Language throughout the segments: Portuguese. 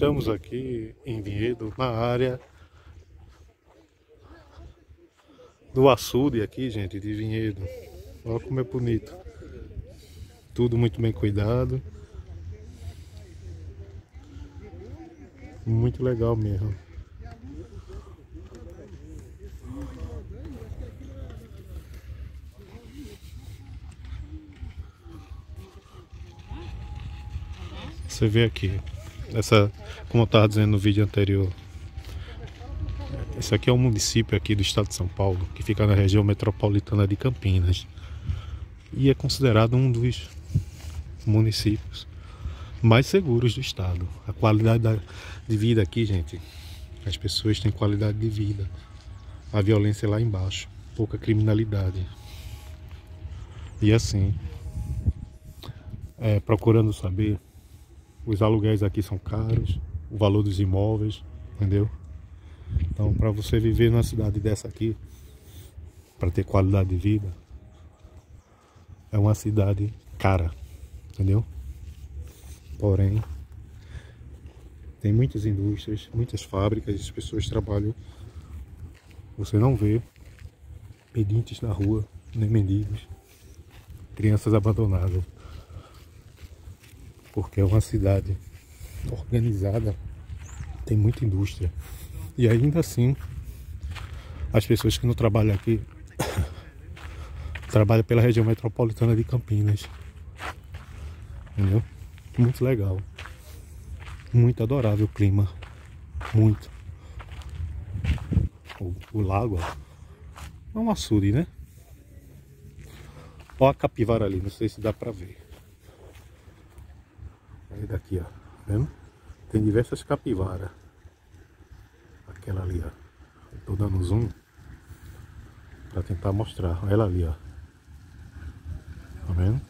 Estamos aqui em Vinhedo, na área do açude aqui, gente, de Vinhedo. Olha como é bonito. Tudo muito bem cuidado. Muito legal mesmo. Você vê aqui, essa, como eu estava dizendo no vídeo anterior, esse aqui é um município aqui do estado de São Paulo, que fica na região metropolitana de Campinas. E é considerado um dos municípios mais seguros do estado. A qualidade de vida aqui, gente, as pessoas têm qualidade de vida. A violência é lá embaixo, pouca criminalidade. E assim, é, procurando saber os aluguéis aqui são caros, o valor dos imóveis, entendeu? Então, para você viver numa cidade dessa aqui, para ter qualidade de vida, é uma cidade cara, entendeu? Porém, tem muitas indústrias, muitas fábricas, as pessoas trabalham. Você não vê pedintes na rua, nem mendigos, crianças abandonadas porque é uma cidade organizada, tem muita indústria. E ainda assim, as pessoas que não trabalham aqui trabalham pela região metropolitana de Campinas. Entendeu? Muito legal. Muito adorável o clima. Muito. O, o lago, ó. É um açude, né? Olha a capivara ali, não sei se dá pra ver. Aí daqui, ó. Tá vendo? Tem diversas capivaras. Aquela ali, ó. Tô dando zoom pra tentar mostrar. Ela ali, ó. Tá vendo?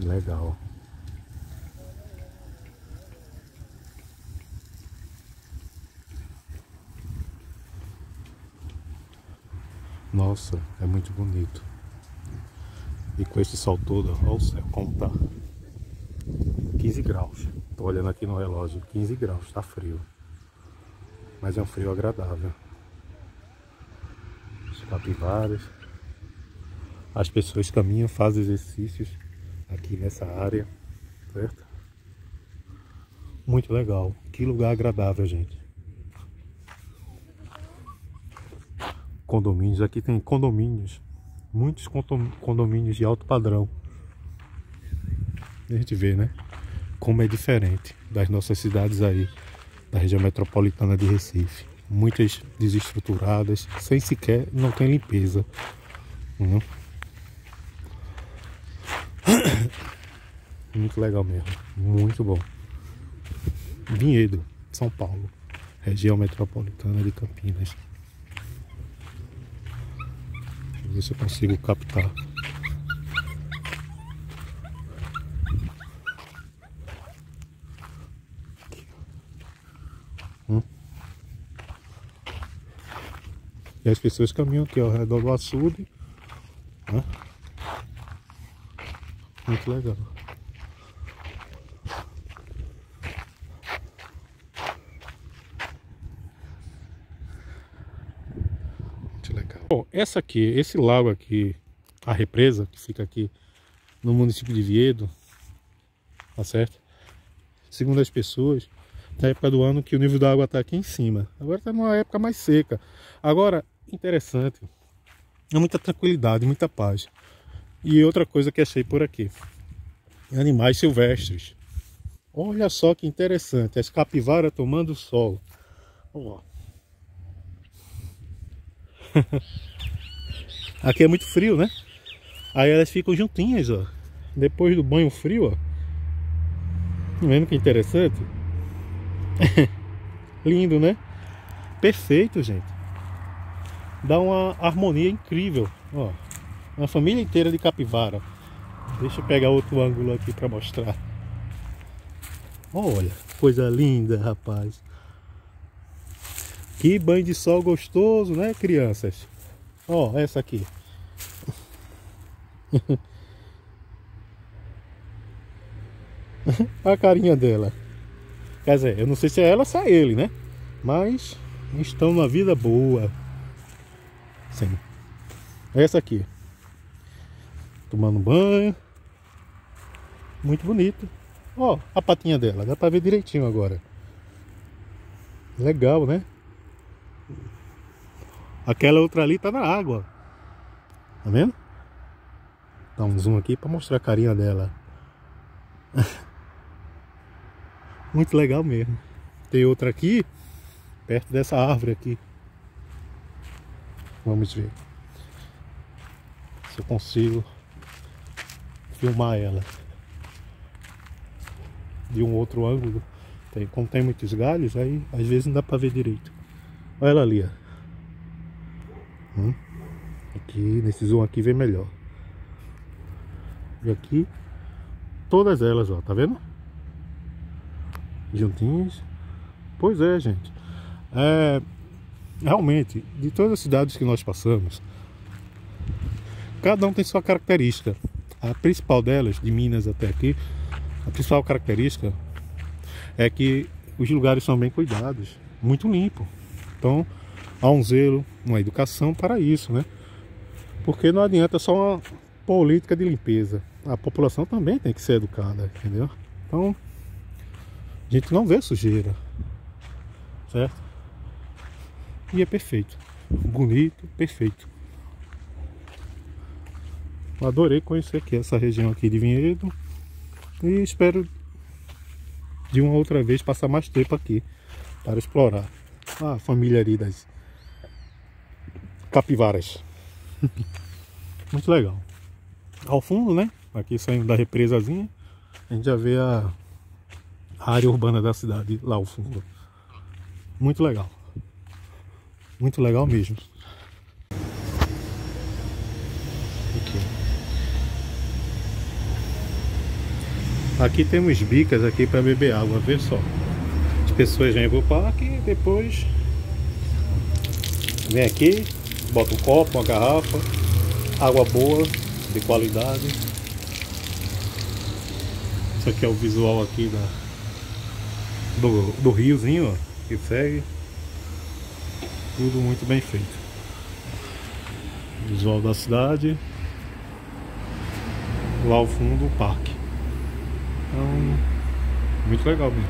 Legal. Nossa, é muito bonito. E com esse sol todo, olha o céu como tá. 15 graus. Tô olhando aqui no relógio, 15 graus, tá frio. Mas é um frio agradável. Os capivaras. As pessoas caminham, fazem exercícios aqui nessa área, certo? Muito legal. Que lugar agradável, gente. Condomínios, aqui tem condomínios, muitos condomínios de alto padrão. A gente vê, né? Como é diferente das nossas cidades aí, da região metropolitana de Recife. Muitas desestruturadas, sem sequer, não tem limpeza. Uhum. Muito legal mesmo, muito bom. Vinhedo, São Paulo, região metropolitana de Campinas. Deixa eu ver se eu consigo captar. E as pessoas caminham aqui ao redor do açude. Né? Muito legal. Muito legal. Bom, essa aqui, esse lago aqui, a represa que fica aqui no município de Viedo, tá certo? Segundo as pessoas, na época do ano que o nível da água está aqui em cima. Agora está numa época mais seca. Agora, interessante. É muita tranquilidade, muita paz. E outra coisa que achei por aqui. Animais silvestres. Olha só que interessante. As capivaras tomando sol. Ó. aqui é muito frio, né? Aí elas ficam juntinhas, ó. Depois do banho frio, ó. Tá vendo que interessante? Lindo, né? Perfeito, gente dá uma harmonia incrível. Ó, uma família inteira de capivara. Deixa eu pegar outro ângulo aqui para mostrar. Olha, coisa linda, rapaz. Que banho de sol gostoso, né, crianças? Ó, essa aqui. a carinha dela. Quer dizer, eu não sei se é ela ou se é ele, né? Mas estão numa vida boa. Sim. Essa aqui. Tomando banho. Muito bonito. Ó, a patinha dela. Dá pra ver direitinho agora. Legal, né? Aquela outra ali tá na água. Tá vendo? Dá um zoom aqui pra mostrar a carinha dela. Muito legal mesmo. Tem outra aqui, perto dessa árvore aqui. Vamos ver se eu consigo filmar ela de um outro ângulo. Tem, como tem muitos galhos, aí às vezes não dá pra ver direito. Olha ela ali, ó. Hum? Aqui, nesse zoom aqui vem melhor. E aqui, todas elas, ó, tá vendo? Juntinhas. Pois é, gente. É, realmente, de todas as cidades que nós passamos, cada um tem sua característica. A principal delas, de Minas até aqui, a principal característica é que os lugares são bem cuidados, muito limpo. Então, há um zelo, uma educação para isso, né? Porque não adianta só uma política de limpeza. A população também tem que ser educada, entendeu? Então, a gente não vê sujeira, certo? E é perfeito, bonito, perfeito. Adorei conhecer aqui essa região aqui de Vinhedo e espero de uma outra vez passar mais tempo aqui para explorar a família ali das capivaras. Muito legal. Ao fundo, né? Aqui saindo da represazinha, a gente já vê a área urbana da cidade lá ao fundo. Muito legal. Muito legal mesmo. Aqui. Aqui temos bicas aqui para beber água, vê só. As pessoas vêm pro parque e depois vem aqui, bota um copo, uma garrafa, água boa, de qualidade. Isso aqui é o visual aqui da, do, do riozinho, ó, que segue. Tudo muito bem feito. Visual da cidade. Lá ao fundo o parque. Então, muito legal mesmo.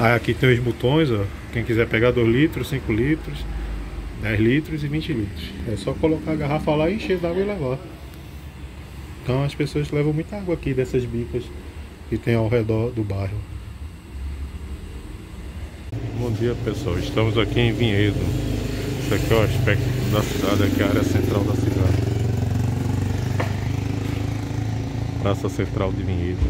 Aí aqui tem os botões, ó. Quem quiser pegar 2 litros, 5 litros, 10 litros e 20 litros. É só colocar a garrafa lá e encher d'água e levar. Então as pessoas levam muita água aqui dessas bicas que tem ao redor do bairro. Bom dia pessoal, estamos aqui em Vinhedo. Esse aqui é o aspecto da cidade, aqui é a área central da cidade. Praça Central de Vinhedo.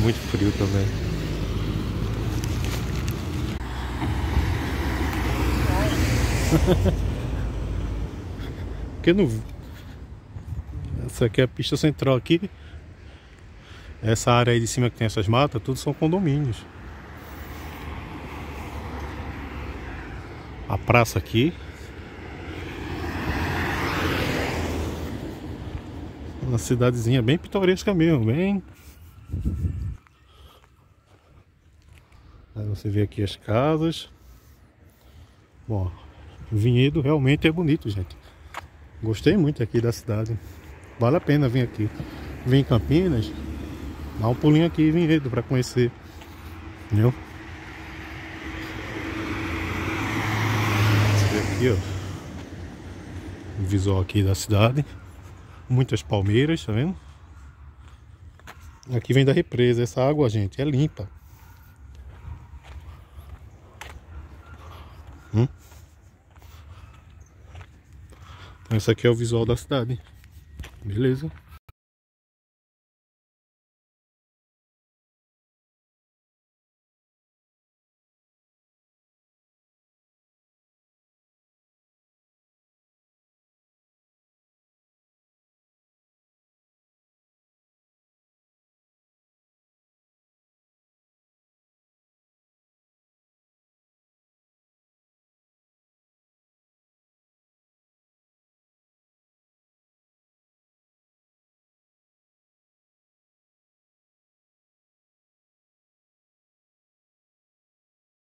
Muito frio também. que não essa aqui é a pista central aqui essa área aí de cima que tem essas matas tudo são condomínios a praça aqui. Uma cidadezinha bem pitoresca mesmo, bem. Aí você vê aqui as casas. Bom, o vinhedo realmente é bonito, gente. Gostei muito aqui da cidade. Vale a pena vir aqui. Vem em Campinas, dá um pulinho aqui em Vinhedo para conhecer. Entendeu? aqui, ó. O visual aqui da cidade. Muitas palmeiras, tá vendo? Aqui vem da represa. Essa água, gente, é limpa. Hum? Então esse aqui é o visual da cidade. Beleza?